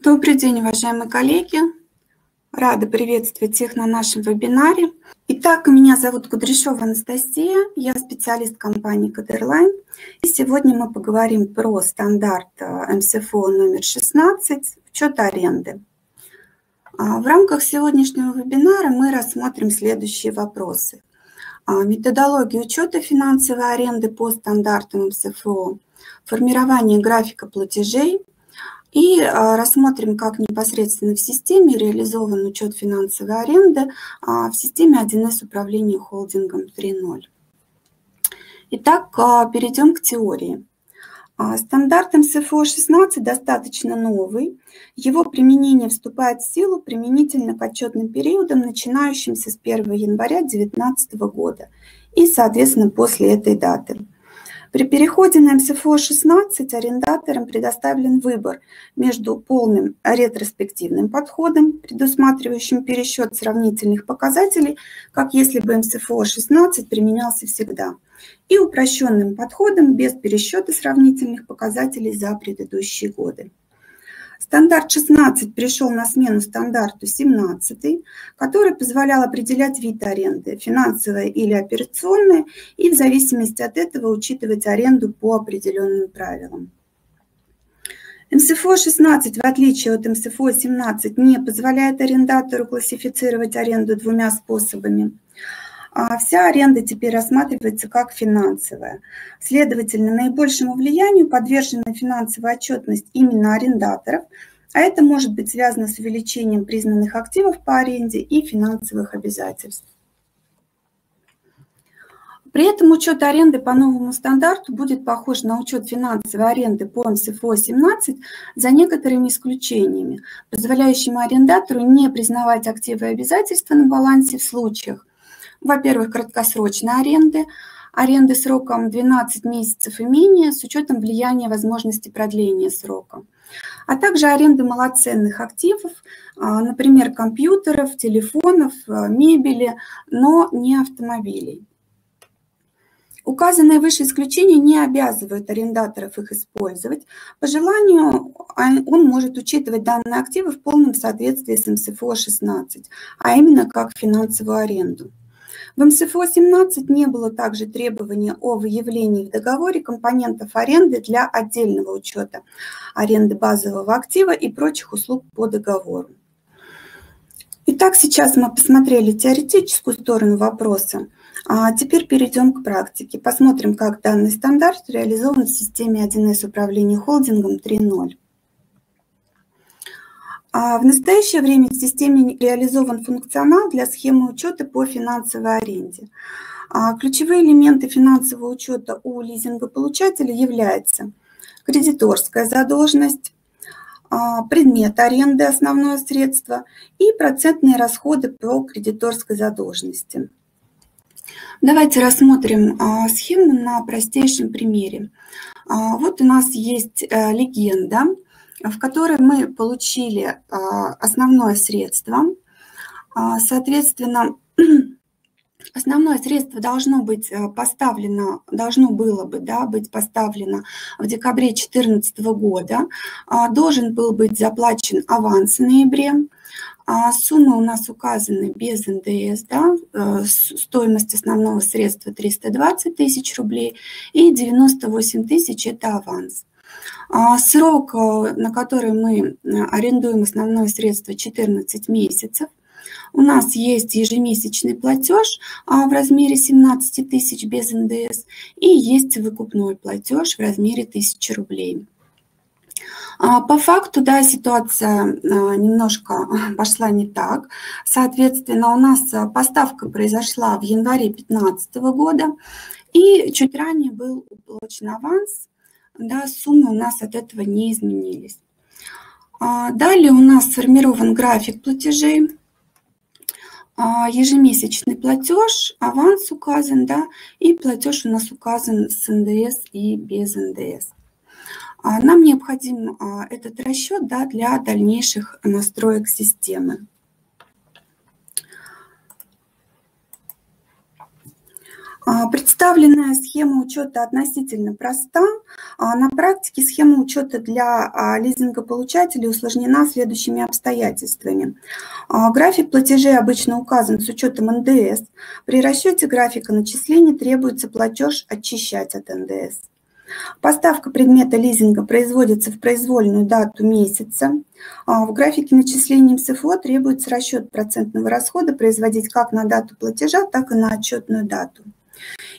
Добрый день, уважаемые коллеги. Рада приветствовать всех на нашем вебинаре. Итак, меня зовут Кудряшова Анастасия, я специалист компании Кадерлайн. И сегодня мы поговорим про стандарт э, МСФО номер 16 «Учет аренды». А, в рамках сегодняшнего вебинара мы рассмотрим следующие вопросы. А, методология учета финансовой аренды по стандартам МСФО, формирование графика платежей и а, рассмотрим, как непосредственно в системе реализован учет финансовой аренды в системе 1С управления холдингом 3.0. Итак, перейдем к теории. А, стандарт МСФО-16 достаточно новый. Его применение вступает в силу применительно к отчетным периодам, начинающимся с 1 января 2019 года и, соответственно, после этой даты. При переходе на МСФО-16 арендаторам предоставлен выбор между полным ретроспективным подходом, предусматривающим пересчет сравнительных показателей, как если бы МСФО-16 применялся всегда – и упрощенным подходом без пересчета сравнительных показателей за предыдущие годы. Стандарт 16 пришел на смену стандарту 17, который позволял определять вид аренды, финансовая или операционная, и в зависимости от этого учитывать аренду по определенным правилам. МСФО-16, в отличие от МСФО-17, не позволяет арендатору классифицировать аренду двумя способами – вся аренда теперь рассматривается как финансовая. Следовательно, наибольшему влиянию подвержена финансовая отчетность именно арендаторов, а это может быть связано с увеличением признанных активов по аренде и финансовых обязательств. При этом учет аренды по новому стандарту будет похож на учет финансовой аренды по МСФО-17 за некоторыми исключениями, позволяющими арендатору не признавать активы и обязательства на балансе в случаях, во-первых, краткосрочной аренды, аренды сроком 12 месяцев и менее с учетом влияния возможности продления срока, а также аренды малоценных активов, а, например, компьютеров, телефонов, а, мебели, но не автомобилей. Указанные выше исключения не обязывают арендаторов их использовать. По желанию а, он может учитывать данные активы в полном соответствии с МСФО-16, а именно как финансовую аренду. В МСФО-17 не было также требования о выявлении в договоре компонентов аренды для отдельного учета аренды базового актива и прочих услуг по договору. Итак, сейчас мы посмотрели теоретическую сторону вопроса. А теперь перейдем к практике. Посмотрим, как данный стандарт реализован в системе 1С управления холдингом 3.0. А в настоящее время в системе реализован функционал для схемы учета по финансовой аренде. А ключевые элементы финансового учета у лизингополучателя являются кредиторская задолженность, а, предмет аренды, основное средство и процентные расходы по кредиторской задолженности. Давайте рассмотрим схему на простейшем примере. Вот у нас есть э, легенда – в которой мы получили а, основное средство. А, соответственно, основное средство должно быть э, поставлено, должно было бы да, быть поставлено в декабре 2014 года. А, должен был быть заплачен аванс в ноябре. Суммы у нас указаны без НДС, да, э, стоимость основного средства 320 тысяч рублей и 98 тысяч – это аванс. А срок, э, на который мы э, арендуем основное средство, 14 месяцев. У нас есть ежемесячный платеж а, в размере 17 тысяч без НДС и есть выкупной платеж в размере 1000 рублей. А, по факту, да, ситуация немножко пошла не так. Соответственно, у нас поставка произошла в январе 2015 года, и чуть ранее был уплачен аванс да, суммы у нас от этого не изменились. А, далее у нас сформирован график платежей, а, ежемесячный платеж, аванс указан, да, и платеж у нас указан с НДС и без НДС. А, нам необходим этот расчет да, для дальнейших настроек системы. Представленная схема учета относительно проста. А, на практике схема учета для а, лизингополучателей усложнена следующими обстоятельствами. График платежей обычно указан с учетом НДС. При расчете графика начислений требуется платеж очищать от НДС. Поставка предмета лизинга производится в произвольную дату месяца. В графике начисления МСФО требуется расчет процентного расхода производить как на дату платежа, так и на отчетную дату.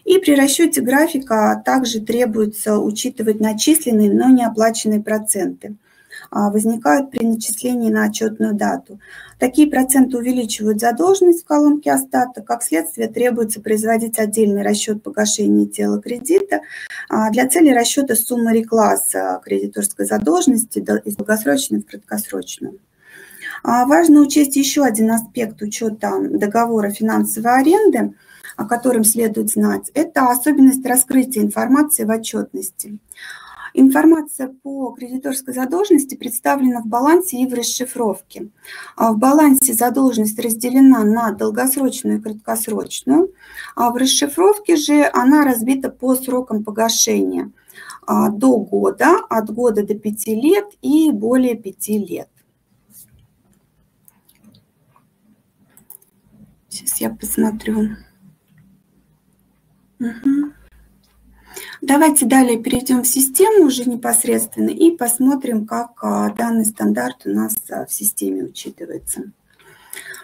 И при расчете графика также требуется учитывать начисленные, но не оплаченные проценты. А, возникают при начислении на отчетную дату. Такие проценты увеличивают задолженность в колонке остаток. Как следствие, требуется производить отдельный расчет погашения тела кредита а, для цели расчета суммы рекласса кредиторской задолженности из долгосрочной в краткосрочную. А, важно учесть еще один аспект учета договора финансовой аренды – о котором следует знать, это особенность раскрытия информации в отчетности. Информация по кредиторской задолженности представлена в балансе и в расшифровке. А в балансе задолженность разделена на долгосрочную и краткосрочную, а в расшифровке же она разбита по срокам погашения а, до года, от года до пяти лет и более пяти лет. Сейчас я посмотрю. Давайте далее перейдем в систему уже непосредственно и посмотрим, как а, данный стандарт у нас а, в системе учитывается.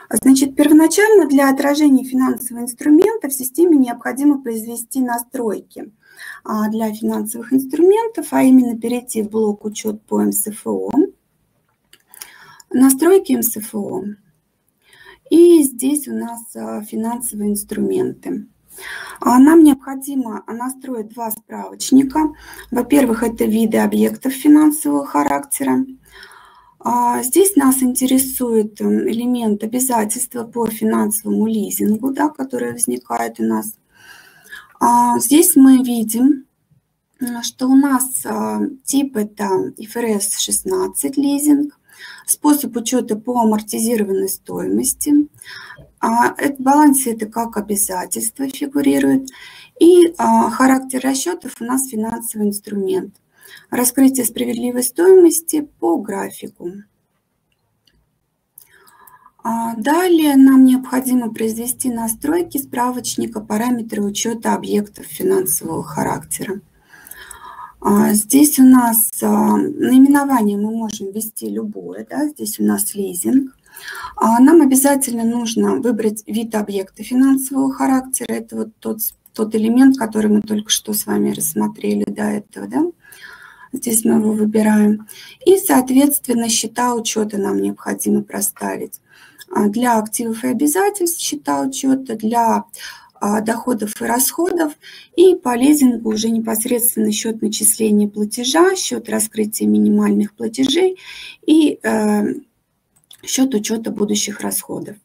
Значит, первоначально для отражения финансового инструмента в системе необходимо произвести настройки а, для финансовых инструментов, а именно перейти в блок «Учет по МСФО», настройки МСФО. И здесь у нас финансовые инструменты. А нам необходимо настроить два справочника. Во-первых, это виды объектов финансового характера. А здесь нас интересует элемент обязательства по финансовому лизингу, да, который возникает у нас. А здесь мы видим, что у нас тип это ИФРС 16 лизинг, способ учета по амортизированной стоимости, а в балансе это как обязательство фигурирует. И а, характер расчетов у нас финансовый инструмент. Раскрытие справедливой стоимости по графику. А далее нам необходимо произвести настройки справочника параметры учета объектов финансового характера. А здесь у нас наименование мы можем ввести любое. Да? Здесь у нас лизинг. А нам обязательно нужно выбрать вид объекта финансового характера. Это вот тот, тот элемент, который мы только что с вами рассмотрели до этого. Да? Здесь мы его выбираем. И, соответственно, счета учета нам необходимо проставить. А для активов и обязательств счета учета, для а, доходов и расходов, и по лизингу уже непосредственно счет начисления платежа, счет раскрытия минимальных платежей и э, счет учета будущих расходов.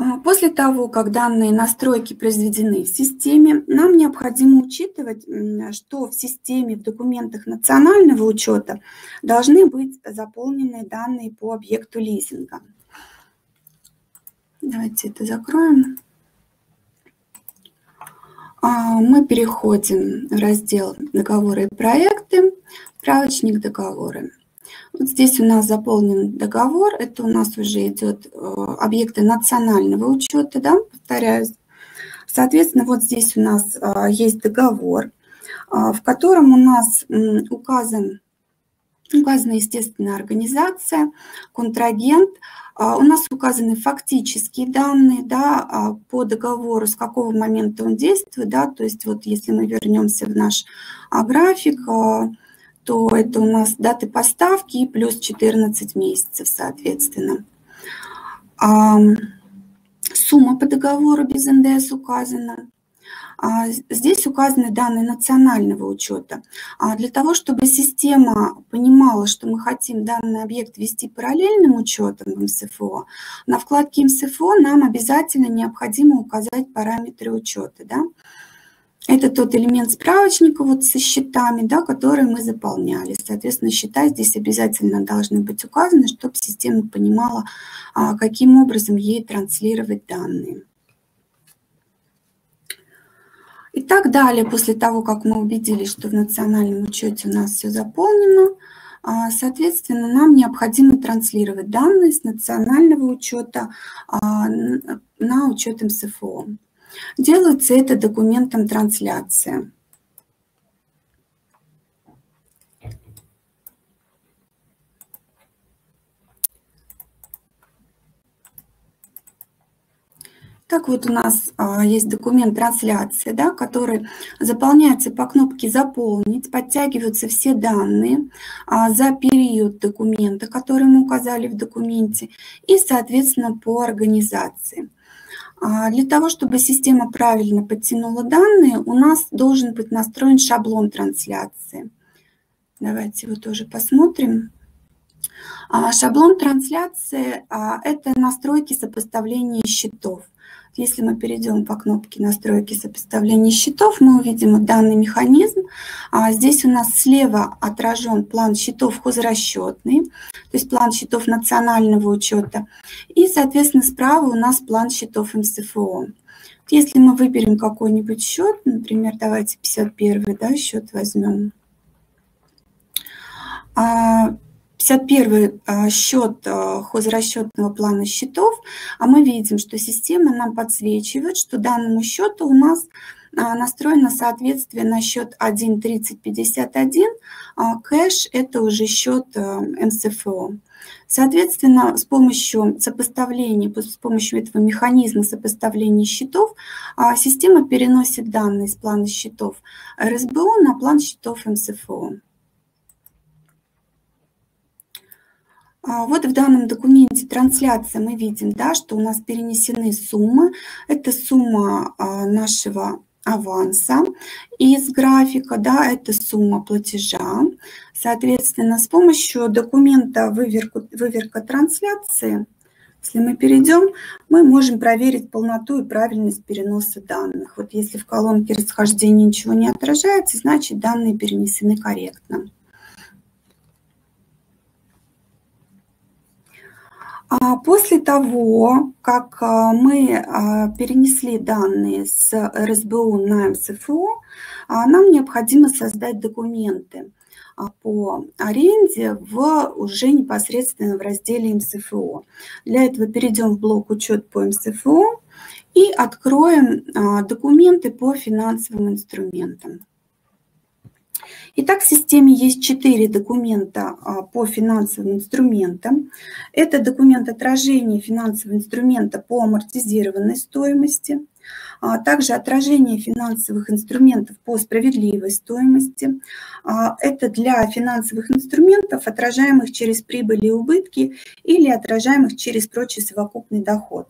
А, после того, как данные настройки произведены в системе, нам необходимо учитывать, что в системе, в документах национального учета должны быть заполнены данные по объекту лизинга. Давайте это закроем. А, мы переходим в раздел «Договоры и проекты», справочник договоры. Вот здесь у нас заполнен договор, это у нас уже идет э, объекты национального учета, да, повторяюсь. Соответственно, вот здесь у нас э, есть договор, э, в котором у нас указан, указана, естественно, организация, контрагент, у нас указаны фактические данные да, по договору, с какого момента он действует. Да, то есть вот если мы вернемся в наш график, то это у нас даты поставки плюс 14 месяцев, соответственно. А, сумма по договору без НДС указана. А, здесь указаны данные национального учета. А для того, чтобы система понимала, что мы хотим данный объект вести параллельным учетом в МСФО, на вкладке МСФО нам обязательно необходимо указать параметры учета. Да? Это тот элемент справочника вот со счетами, да, который мы заполняли. Соответственно, счета здесь обязательно должны быть указаны, чтобы система понимала, а, каким образом ей транслировать данные. Итак, далее, после того, как мы убедились, что в национальном учете у нас все заполнено, а, соответственно, нам необходимо транслировать данные с национального учета а, на учет МСФО. Делается это документом трансляции. Так вот у нас а, есть документ трансляции, да, который заполняется по кнопке «Заполнить», подтягиваются все данные а, за период документа, который мы указали в документе, и, соответственно, по организации. А, для того, чтобы система правильно подтянула данные, у нас должен быть настроен шаблон трансляции. Давайте его тоже посмотрим. Шаблон трансляции – это настройки сопоставления счетов. Если мы перейдем по кнопке настройки сопоставления счетов, мы увидим данный механизм. А здесь у нас слева отражен план счетов хозрасчетный, то есть план счетов национального учета. И, соответственно, справа у нас план счетов МСФО. Если мы выберем какой-нибудь счет, например, давайте 51 да, счет возьмем, а, 51 а, счет а, хозрасчетного плана счетов, а мы видим, что система нам подсвечивает, что данному счету у нас а, настроено соответствие на счет 1.3051, а кэш – это уже счет МСФО. Соответственно, с помощью сопоставления, с помощью этого механизма сопоставления счетов, система переносит данные с плана счетов РСБО на план счетов МСФО. Вот в данном документе трансляция мы видим, да, что у нас перенесены суммы. Это сумма а, нашего аванса из графика, да, это сумма платежа. Соответственно, с помощью документа выверка, выверка трансляции, если мы перейдем, мы можем проверить полноту и правильность переноса данных. Вот если в колонке расхождения ничего не отражается, значит данные перенесены корректно. После того, как а, мы а, перенесли данные с РСБУ на МСФО, нам необходимо создать документы по аренде в уже непосредственно в разделе МСФО. Для этого перейдем в блок «Учет по МСФО» и откроем документы по финансовым инструментам. Итак, в системе есть четыре документа а, по финансовым инструментам. Это документ отражения финансового инструмента по амортизированной стоимости, а также отражение финансовых инструментов по справедливой стоимости. А, это для финансовых инструментов, отражаемых через прибыли и убытки или отражаемых через прочий совокупный доход.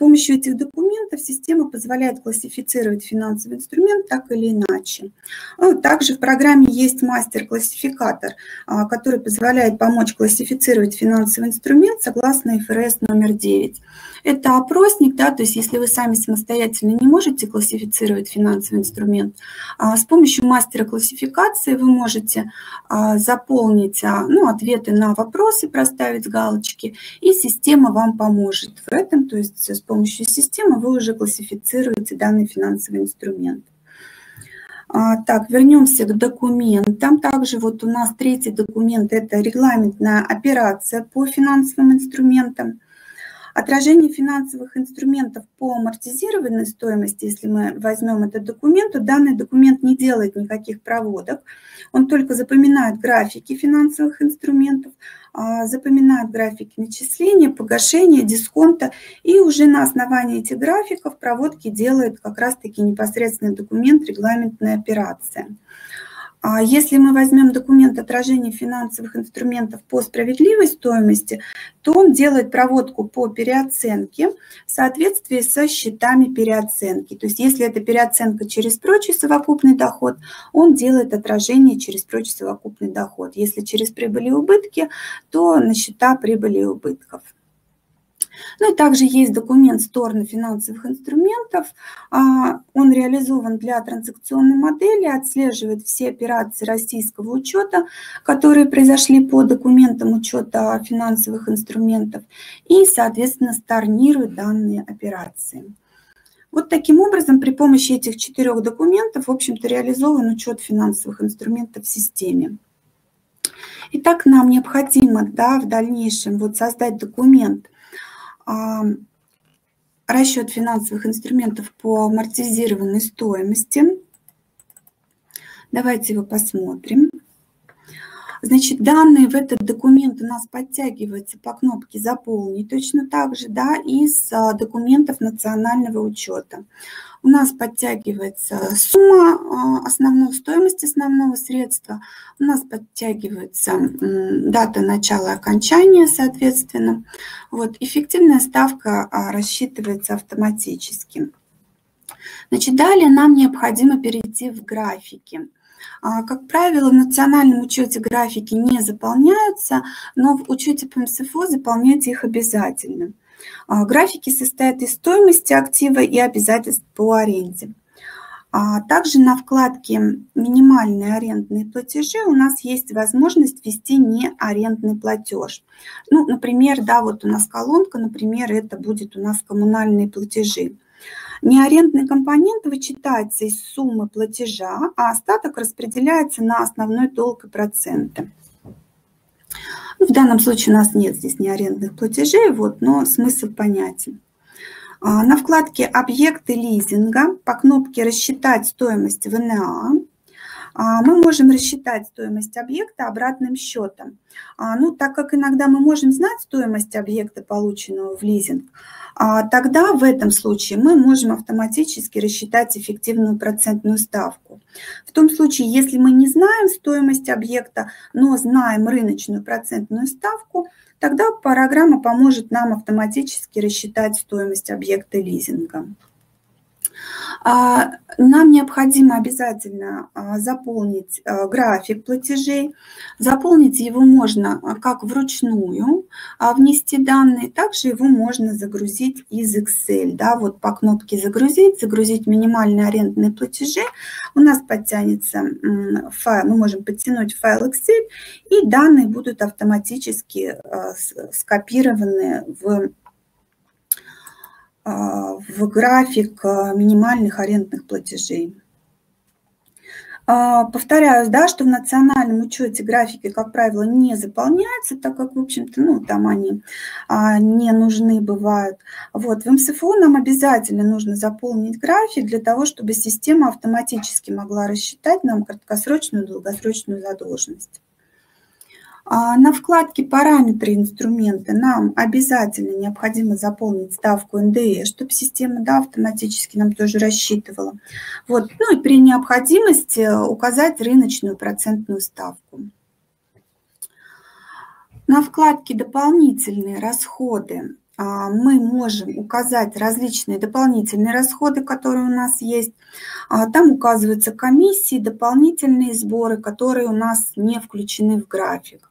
Помощью этих документов система позволяет классифицировать финансовый инструмент так или иначе. А также в программе есть мастер-классификатор, а, который позволяет помочь классифицировать финансовый инструмент согласно ФРС номер 9. Это опросник, да, то есть если вы сами самостоятельно не можете классифицировать финансовый инструмент, а с помощью мастера классификации вы можете а, заполнить а, ну, ответы на вопросы, проставить галочки, и система вам поможет в этом, то есть с помощью системы вы уже классифицируете данный финансовый инструмент. Так, вернемся к документам. Также вот у нас третий документ – это регламентная операция по финансовым инструментам. Отражение финансовых инструментов по амортизированной стоимости, если мы возьмем этот документ, то данный документ не делает никаких проводок, он только запоминает графики финансовых инструментов, а, запоминает графики начисления, погашения, дисконта, и уже на основании этих графиков проводки делает как раз-таки непосредственный документ регламентная операция. А если мы возьмем документ отражения финансовых инструментов по справедливой стоимости, то он делает проводку по переоценке в соответствии со счетами переоценки. То есть если это переоценка через прочий совокупный доход, он делает отражение через прочий совокупный доход. Если через прибыли и убытки, то на счета прибыли и убытков. Ну и также есть документ стороны финансовых инструментов. А, он реализован для транзакционной модели, отслеживает все операции российского учета, которые произошли по документам учета финансовых инструментов и, соответственно, сторнирует данные операции. Вот таким образом при помощи этих четырех документов, в общем-то, реализован учет финансовых инструментов в системе. Итак, нам необходимо да, в дальнейшем вот создать документ расчет финансовых инструментов по амортизированной стоимости. Давайте его посмотрим. Значит, данные в этот документ у нас подтягиваются по кнопке «Заполнить» точно так же, да, из а, документов национального учета. У нас подтягивается сумма а, основной стоимости основного средства, у нас подтягивается дата начала и окончания, соответственно. Вот, эффективная ставка а, рассчитывается автоматически. Значит, далее нам необходимо перейти в графики. А, как правило, в национальном учете графики не заполняются, но в учете по МСФО заполнять их обязательно. А, графики состоят из стоимости актива и обязательств по аренде. А также на вкладке «Минимальные арендные платежи» у нас есть возможность ввести неарендный платеж. Ну, например, да, вот у нас колонка, например, это будет у нас коммунальные платежи. Неарендный компонент вычитается из суммы платежа, а остаток распределяется на основной долг и проценты. Ну, в данном случае у нас нет здесь неарендных платежей, вот, но смысл понятен. А, на вкладке «Объекты лизинга» по кнопке «Рассчитать стоимость ВНА» мы можем рассчитать стоимость объекта обратным счетом. А, ну, так как иногда мы можем знать стоимость объекта, полученного в лизинг, а, тогда в этом случае мы можем автоматически рассчитать эффективную процентную ставку. В том случае, если мы не знаем стоимость объекта, но знаем рыночную процентную ставку, тогда программа поможет нам автоматически рассчитать стоимость объекта лизинга. А, нам необходимо обязательно а, заполнить а, график платежей. Заполнить его можно как вручную, внести данные, также его можно загрузить из Excel. Да, вот по кнопке «Загрузить», «Загрузить минимальные арендные платежи». У нас подтянется файл, мы можем подтянуть файл Excel, и данные будут автоматически скопированы в в график а, минимальных арендных платежей. А, повторяю, да, что в национальном учете графики, как правило, не заполняются, так как, в общем-то, ну, там они не нужны бывают. Вот, в МСФО нам обязательно нужно заполнить график для того, чтобы система автоматически могла рассчитать нам краткосрочную и долгосрочную задолженность. А, на вкладке «Параметры инструмента» нам обязательно необходимо заполнить ставку НДС, чтобы система да, автоматически нам тоже рассчитывала. Вот. Ну и при необходимости указать рыночную процентную ставку. На вкладке «Дополнительные расходы» а, мы можем указать различные дополнительные расходы, которые у нас есть. А, там указываются комиссии, дополнительные сборы, которые у нас не включены в график.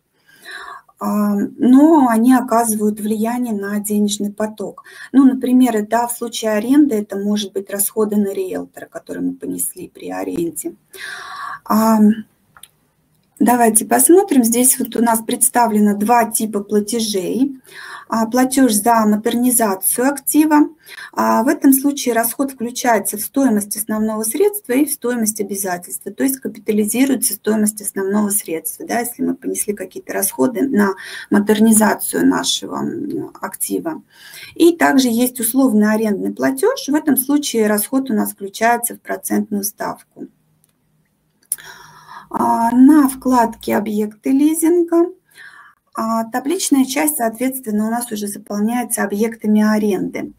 А, но они оказывают влияние на денежный поток. Ну, например, да, в случае аренды это может быть расходы на риэлтора, которые мы понесли при аренде. Давайте посмотрим. Здесь вот у нас представлено два типа платежей. А, платеж за модернизацию актива. А, в этом случае расход включается в стоимость основного средства и в стоимость обязательства, то есть капитализируется стоимость основного средства, да, если мы понесли какие-то расходы на модернизацию нашего актива. И также есть условный арендный платеж, в этом случае расход у нас включается в процентную ставку. А, на вкладке «Объекты лизинга» А табличная часть, соответственно, у нас уже заполняется объектами аренды.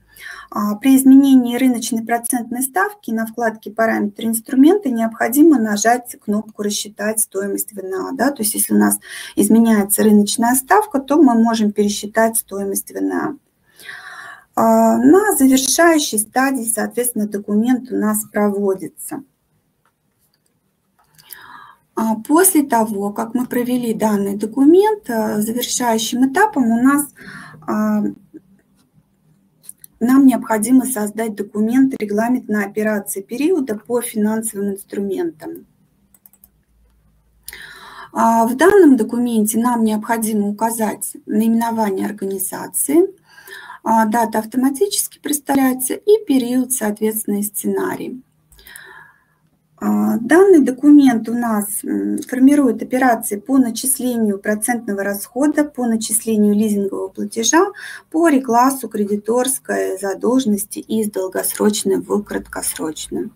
А при изменении рыночной процентной ставки на вкладке «Параметры инструмента» необходимо нажать кнопку «Рассчитать стоимость ВНА». Да? То есть если у нас изменяется рыночная ставка, то мы можем пересчитать стоимость ВНА. На завершающей стадии, соответственно, документ у нас проводится. А после того, как мы провели данный документ, э, завершающим этапом у нас а, нам необходимо создать документ регламент на операции периода по финансовым инструментам. А, в данном документе нам необходимо указать наименование организации, дата автоматически представляется и период, соответственно, и сценарий. А, данный документ у нас формирует операции по начислению процентного расхода, по начислению лизингового платежа по реклассу кредиторской задолженности из долгосрочной в краткосрочную.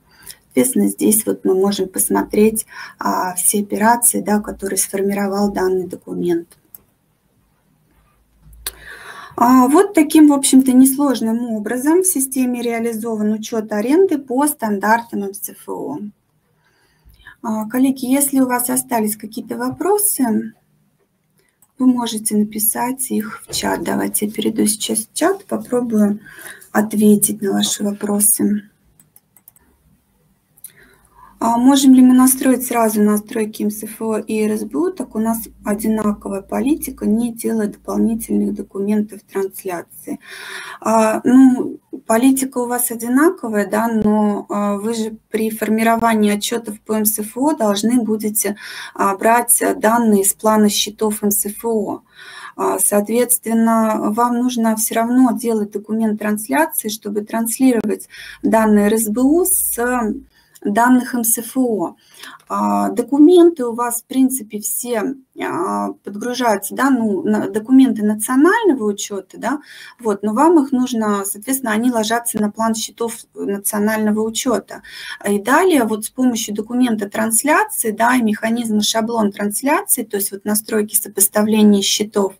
Соответственно, здесь вот мы можем посмотреть а, все операции, да, которые сформировал данный документ. А вот таким, в общем-то, несложным образом в системе реализован учет аренды по стандартам МСФО. А, коллеги, если у вас остались какие-то вопросы, вы можете написать их в чат. Давайте я перейду сейчас в чат, попробую ответить на ваши вопросы. А можем ли мы настроить сразу настройки МСФО и РСБУ, так у нас одинаковая политика, не делать дополнительных документов трансляции. А, ну, политика у вас одинаковая, да, но а, вы же при формировании отчетов по МСФО должны будете а, брать данные из плана счетов МСФО. А, соответственно, вам нужно все равно делать документ трансляции, чтобы транслировать данные РСБУ с данных МСФО. А, документы у вас, в принципе, все подгружаются, да, ну, документы национального учета, да, вот, но вам их нужно, соответственно, они ложатся на план счетов национального учета. И далее вот с помощью документа трансляции, да, и механизма шаблон трансляции, то есть вот настройки сопоставления счетов,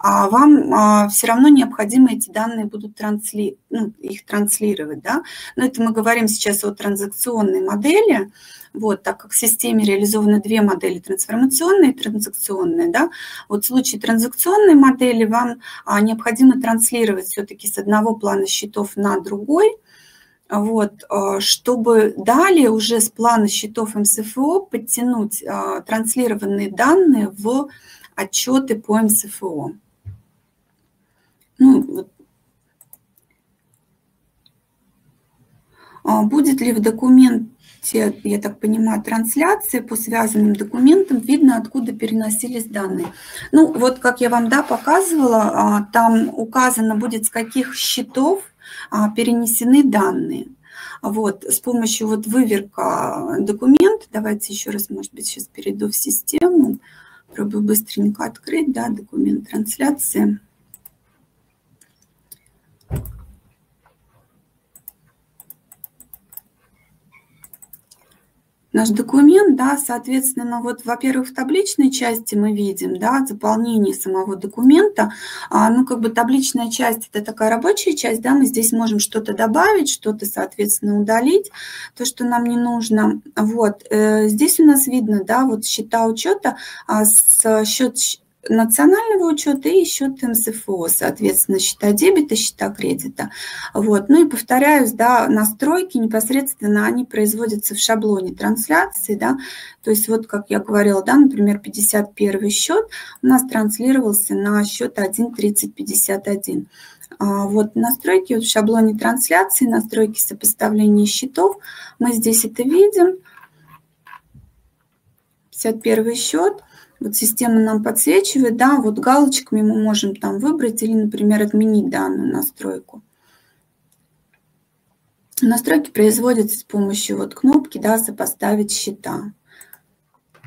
а вам все равно необходимо эти данные будут трансли, ну, их транслировать, да, но это мы говорим сейчас о транзакционной модели, вот, так как в системе реализованы две модели, трансформационная и транзакционная. Да? Вот в случае транзакционной модели вам а, необходимо транслировать все-таки с одного плана счетов на другой, вот, а, чтобы далее уже с плана счетов МСФО подтянуть а, транслированные данные в отчеты по МСФО. Ну, вот. Будет ли в документ те, я так понимаю, трансляции по связанным документам, видно, откуда переносились данные. Ну, вот как я вам да, показывала, а, там указано будет, с каких счетов а, перенесены данные. Вот, с помощью вот выверка документа, давайте еще раз, может быть, сейчас перейду в систему, пробую быстренько открыть, да, документ трансляции. Наш документ, да, соответственно, вот, во-первых, в табличной части мы видим, да, заполнение самого документа, а, ну, как бы табличная часть – это такая рабочая часть, да, мы здесь можем что-то добавить, что-то, соответственно, удалить, то, что нам не нужно, вот, э, здесь у нас видно, да, вот счета учета, а, с счет национального учета и счет МСФО, соответственно, счета дебета, счета кредита. Вот. Ну и повторяюсь, да, настройки непосредственно, они производятся в шаблоне трансляции, да, то есть вот, как я говорила, да, например, 51 счет у нас транслировался на счет 1.3051. А вот настройки вот в шаблоне трансляции, настройки сопоставления счетов, мы здесь это видим. 51 счет – вот система нам подсвечивает, да, вот галочками мы можем там выбрать или, например, отменить данную настройку. Настройки производятся с помощью вот кнопки, да, сопоставить счета.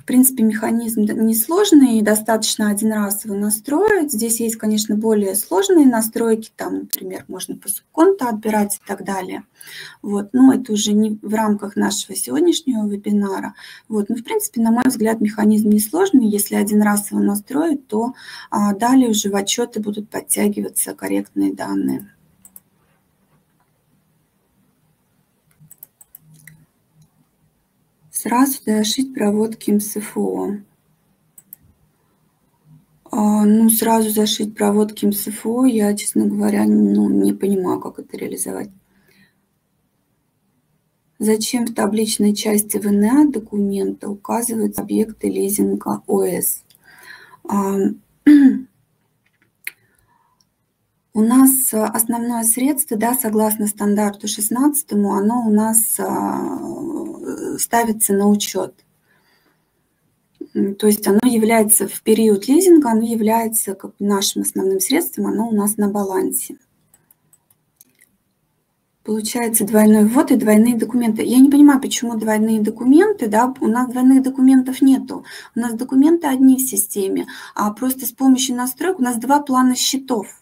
В принципе, механизм несложный, достаточно один раз его настроить. Здесь есть, конечно, более сложные настройки, там, например, можно по субконту отбирать и так далее. Вот, но это уже не в рамках нашего сегодняшнего вебинара. Вот, но, в принципе, на мой взгляд, механизм несложный. Если один раз его настроить, то а, далее уже в отчеты будут подтягиваться корректные данные. Сразу зашить проводки МСФО. А, ну, сразу зашить проводки МСФО, я, честно говоря, ну, не понимаю, как это реализовать. Зачем в табличной части ВНА документа указываются объекты лизинга ОС? А, у нас основное средство, да, согласно стандарту 16, оно у нас а, ставится на учет. То есть оно является в период лизинга, оно является как нашим основным средством, оно у нас на балансе. Получается двойной ввод и двойные документы. Я не понимаю, почему двойные документы, да, у нас двойных документов нету. У нас документы одни в системе, а просто с помощью настроек у нас два плана счетов.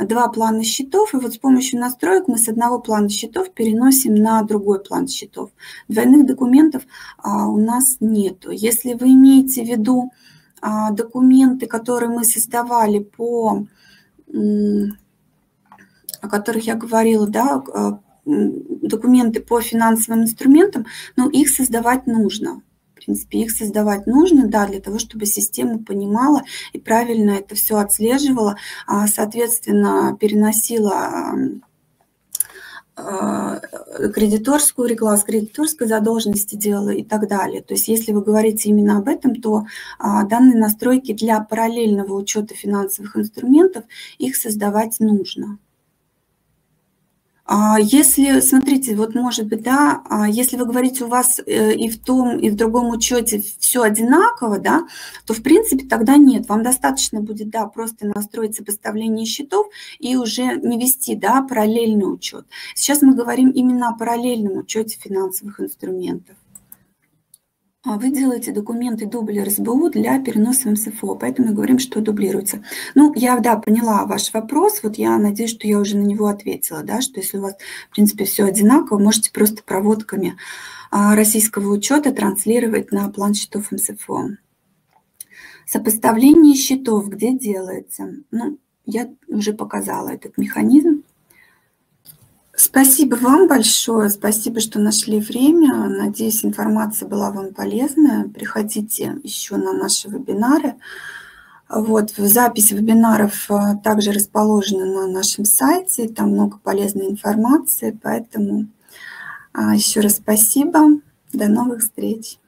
Два плана счетов, и вот с помощью настроек мы с одного плана счетов переносим на другой план счетов. Двойных документов а, у нас нету. Если вы имеете в виду а, документы, которые мы создавали по о которых я говорила, да, а, документы по финансовым инструментам, но их создавать нужно. Принципе, их создавать нужно, да, для того, чтобы система понимала и правильно это все отслеживала, а, соответственно, переносила а, кредиторскую рекласс, кредиторской задолженности делала и так далее. То есть если вы говорите именно об этом, то данные настройки для параллельного учета финансовых инструментов, их создавать нужно. А если, смотрите, вот может быть, да, а если вы говорите, у вас э, и в том, и в другом учете все одинаково, да, то в принципе тогда нет. Вам достаточно будет, да, просто настроить сопоставление счетов и уже не вести, да, параллельный учет. Сейчас мы говорим именно о параллельном учете финансовых инструментов. А вы делаете документы дубль РСБУ для переноса в МСФО, поэтому мы говорим, что дублируется. Ну, я, да, поняла ваш вопрос, вот я надеюсь, что я уже на него ответила, да, что если у вас, в принципе, все одинаково, можете просто проводками а, российского учета транслировать на план счетов МСФО. Сопоставление счетов где делается? Ну, я уже показала этот механизм. Спасибо вам большое, спасибо, что нашли время. Надеюсь, информация была вам полезная. Приходите еще на наши вебинары. Вот, запись вебинаров а, также расположена на нашем сайте, там много полезной информации, поэтому а, еще раз спасибо, до новых встреч.